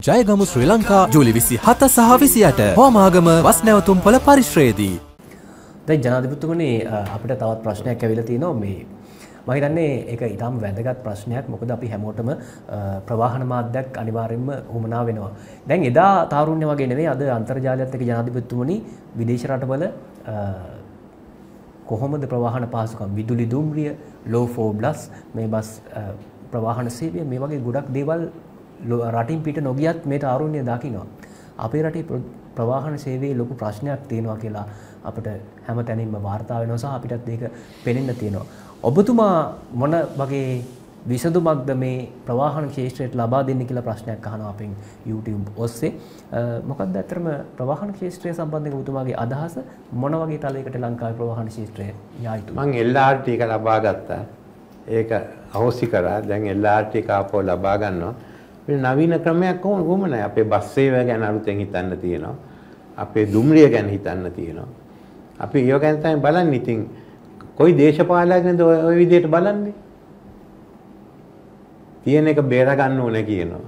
ජයගමු ශ්‍රී ලංකා ජූලි විසි හත සහ විසියට හෝමාගම වස් නැවතුම් පොළ පරිශ්‍රයේදී. දැයි ජනාධිපතිතුමනි අපිට තවත් ප්‍රශ්නයක් ඇවිල්ලා තියෙනවා මේ මම හිතන්නේ ඒක ඊටාම වැදගත් ප්‍රශ්නයක් මොකද අපි හැමෝටම ප්‍රවාහන මාධ්‍යයක් අනිවාර්යයෙන්ම උමනා වෙනවා. දැන් එදා තාරුණ්‍ය වගේ නෙවෙයි අද අන්තර්ජාලයත් එක්ක ජනාධිපතිතුමනි විදේශ රටවල කොහොමද ප්‍රවාහන පහසුකම් විදුලි දුම්රිය ලෝ ෆෝබ්ලස් මේ බස් ප්‍රවාහන සේවය මේ වගේ ගොඩක් දේවල් රටින් පිට නොගියත් මේ තාරුණ්‍ය දකිනවා. අපේ රටේ ප්‍රවාහන සේවයේ ලොකු ප්‍රශ්නයක් තියෙනවා කියලා අපට හැම තැනින්ම වාර්තා වෙනවා සහ අපිටත් ඒක පෙනෙන්න තියෙනවා. ඔබතුමා මොන වගේ විසඳුමක්ද මේ ප්‍රවාහන ක්ෂේත්‍රයට ලබා දෙන්න කියලා ප්‍රශ්නයක් අහනවා අපෙන් YouTube ඔස්සේ. මොකක්ද ඇත්තටම ප්‍රවාහන ක්ෂේත්‍රය සම්බන්ධයෙන් ඔබතුමාගේ අදහස මොන වගේ තලයකට ලංකාවේ ප්‍රවාහන ක්ෂේත්‍රය යා යුතුද? මම LRT එක ලබා ගත්තා. ඒක අහෝසි කරා. දැන් LRT එක ආපහු ලබා ගන්නවා. නවීන ක්‍රමයක් කොහොමද අපේ බස් සේවය ගැන අලුතෙන් හිතන්න තියෙනවා. අපේ දුම්රිය ගැන හිතන්න තියෙනවා. අපි ඒව ගැන තමයි බලන්නේ. ඉතින් කොයි දේශපාලකයන්ද ওই විදිහට බලන්නේ? තියෙන එක බේර ගන්න ඕනේ කියනවා.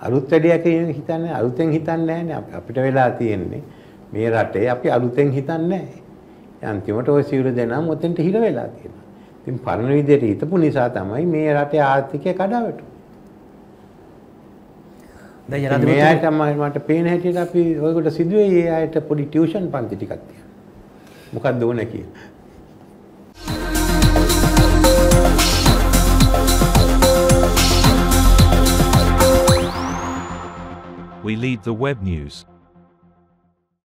අලුත් වැඩියක් හිතන්නේ අලුතෙන් හිතන්නේ නැහැ අපිට වෙලා තියෙන්නේ මේ රටේ අපි අලුතෙන් හිතන්නේ නැහැ. අන්තිමට ওই සිවුරු දෙනාම ඔතෙන්ට හිර වෙලා තියෙනවා. ඉතින් පරණ විදිහට හිතපු නිසා තමයි මේ රටේ ආර්ථිකය කඩාවැටුනේ. මේ අයට මට පේන හැටියට අපි ඔයකට සිදුවේ ඒ අයට පොඩි ටියුෂන් පන්ති ටිකක් තියෙනවා. මොකක්ද ඕන කියලා. We lead the web news.